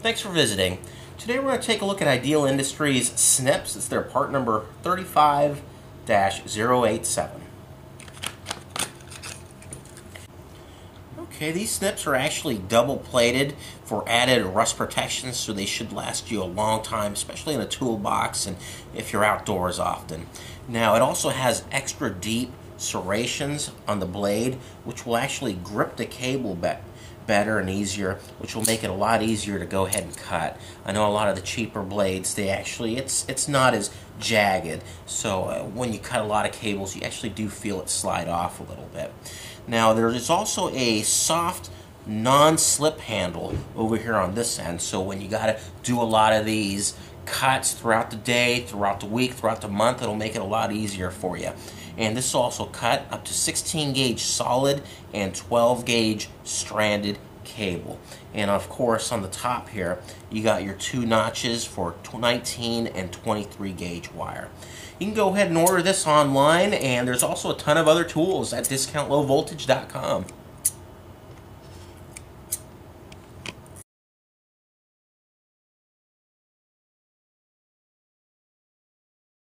Thanks for visiting. Today we're going to take a look at Ideal Industries SNIPs. It's their part number 35-087. Okay, these snips are actually double plated for added rust protection, so they should last you a long time, especially in a toolbox and if you're outdoors often. Now, it also has extra deep serrations on the blade, which will actually grip the cable better better and easier, which will make it a lot easier to go ahead and cut. I know a lot of the cheaper blades, they actually, it's, it's not as jagged, so uh, when you cut a lot of cables, you actually do feel it slide off a little bit. Now, there is also a soft non-slip handle over here on this end, so when you got to do a lot of these cuts throughout the day, throughout the week, throughout the month, it'll make it a lot easier for you. And this is also cut up to 16 gauge solid and 12 gauge stranded cable. And of course on the top here you got your two notches for 19 and 23 gauge wire. You can go ahead and order this online and there's also a ton of other tools at discountlowvoltage.com.